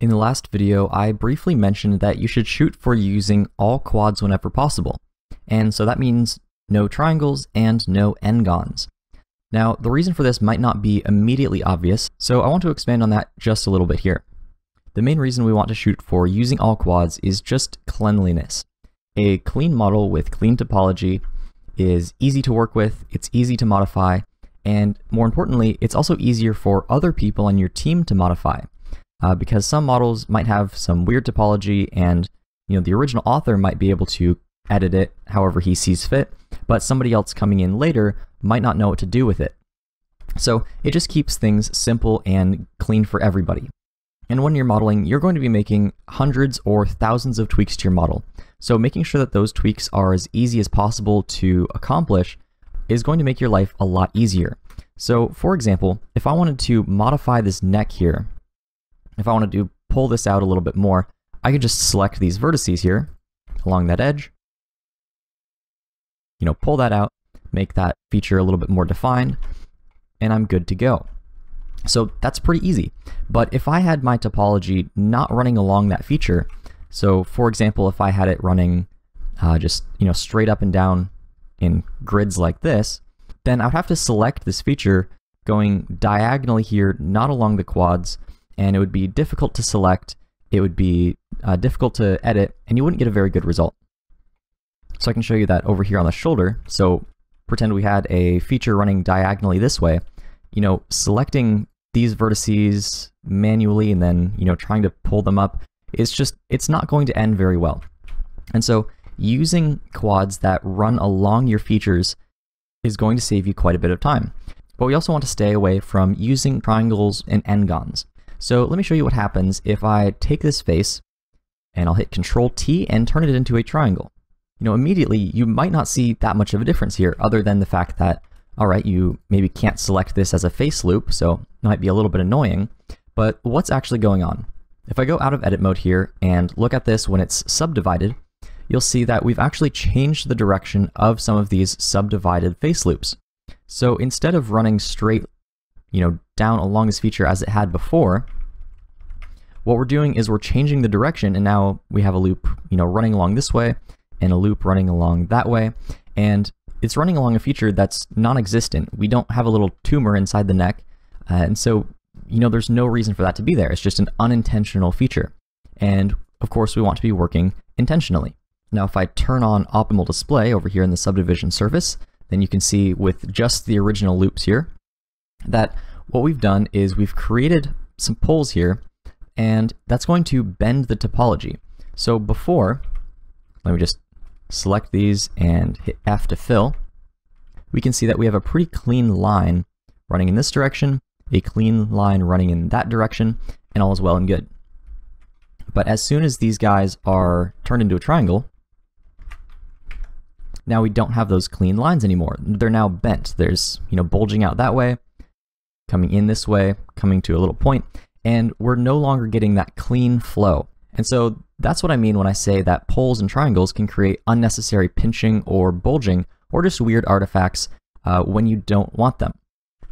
In the last video, I briefly mentioned that you should shoot for using all quads whenever possible. And so that means no triangles and no n-gons. Now, the reason for this might not be immediately obvious, so I want to expand on that just a little bit here. The main reason we want to shoot for using all quads is just cleanliness. A clean model with clean topology is easy to work with, it's easy to modify, and more importantly, it's also easier for other people on your team to modify. Uh, because some models might have some weird topology and you know the original author might be able to edit it however he sees fit, but somebody else coming in later might not know what to do with it. So it just keeps things simple and clean for everybody. And when you're modeling, you're going to be making hundreds or thousands of tweaks to your model. So making sure that those tweaks are as easy as possible to accomplish is going to make your life a lot easier. So for example, if I wanted to modify this neck here, if I wanted to do pull this out a little bit more, I could just select these vertices here along that edge, you know, pull that out, make that feature a little bit more defined, and I'm good to go. So that's pretty easy. But if I had my topology not running along that feature, so for example, if I had it running uh, just you know straight up and down in grids like this, then I would have to select this feature going diagonally here, not along the quads, and it would be difficult to select, it would be uh, difficult to edit, and you wouldn't get a very good result. So I can show you that over here on the shoulder. So pretend we had a feature running diagonally this way. You know, selecting these vertices manually and then, you know, trying to pull them up, it's just, it's not going to end very well. And so using quads that run along your features is going to save you quite a bit of time. But we also want to stay away from using triangles and n-gons. So let me show you what happens if I take this face and I'll hit Control T and turn it into a triangle. You know, immediately you might not see that much of a difference here other than the fact that, all right, you maybe can't select this as a face loop, so it might be a little bit annoying, but what's actually going on? If I go out of edit mode here and look at this when it's subdivided, you'll see that we've actually changed the direction of some of these subdivided face loops. So instead of running straight, you know, down along this feature as it had before, what we're doing is we're changing the direction and now we have a loop, you know, running along this way and a loop running along that way. And it's running along a feature that's non-existent. We don't have a little tumor inside the neck. Uh, and so, you know, there's no reason for that to be there. It's just an unintentional feature. And of course, we want to be working intentionally. Now, if I turn on optimal display over here in the subdivision surface, then you can see with just the original loops here, that what we've done is we've created some poles here, and that's going to bend the topology. So before, let me just select these and hit F to fill, we can see that we have a pretty clean line running in this direction, a clean line running in that direction, and all is well and good. But as soon as these guys are turned into a triangle, now we don't have those clean lines anymore. They're now bent. There's, you know, bulging out that way, coming in this way, coming to a little point, and we're no longer getting that clean flow. And so that's what I mean when I say that poles and triangles can create unnecessary pinching or bulging or just weird artifacts uh, when you don't want them.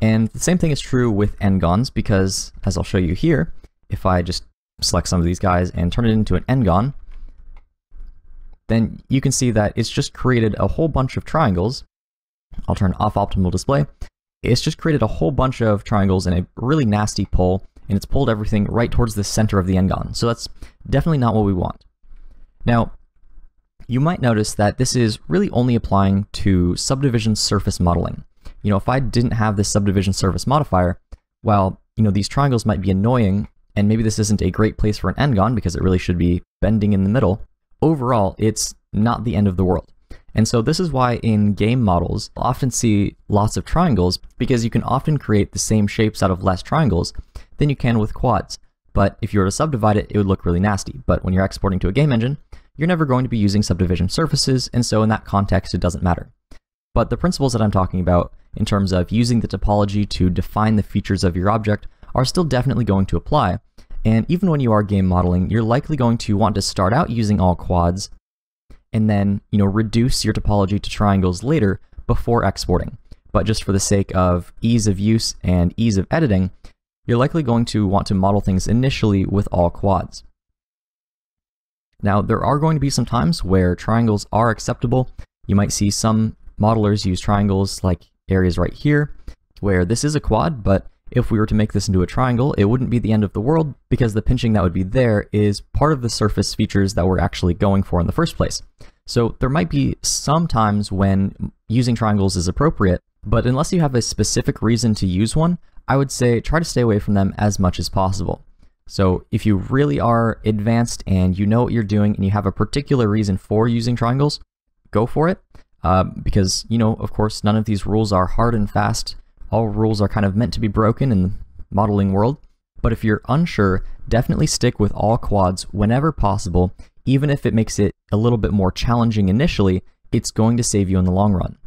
And the same thing is true with n-gons because, as I'll show you here, if I just select some of these guys and turn it into an n-gon, then you can see that it's just created a whole bunch of triangles. I'll turn off optimal display. It's just created a whole bunch of triangles in a really nasty pull, and it's pulled everything right towards the center of the n-gon. So that's definitely not what we want. Now, you might notice that this is really only applying to subdivision surface modeling. You know, if I didn't have this subdivision surface modifier, well, you know, these triangles might be annoying, and maybe this isn't a great place for an n-gon because it really should be bending in the middle. Overall, it's not the end of the world. And so this is why in game models, you'll often see lots of triangles because you can often create the same shapes out of less triangles than you can with quads. But if you were to subdivide it, it would look really nasty. But when you're exporting to a game engine, you're never going to be using subdivision surfaces, and so in that context, it doesn't matter. But the principles that I'm talking about in terms of using the topology to define the features of your object are still definitely going to apply. And even when you are game modeling, you're likely going to want to start out using all quads and then, you know, reduce your topology to triangles later before exporting. But just for the sake of ease of use and ease of editing, you're likely going to want to model things initially with all quads. Now, there are going to be some times where triangles are acceptable. You might see some modelers use triangles like areas right here, where this is a quad, but if we were to make this into a triangle, it wouldn't be the end of the world because the pinching that would be there is part of the surface features that we're actually going for in the first place. So there might be some times when using triangles is appropriate, but unless you have a specific reason to use one, I would say try to stay away from them as much as possible. So if you really are advanced and you know what you're doing and you have a particular reason for using triangles, go for it. Uh, because, you know, of course, none of these rules are hard and fast. All rules are kind of meant to be broken in the modeling world. But if you're unsure, definitely stick with all quads whenever possible, even if it makes it a little bit more challenging initially, it's going to save you in the long run.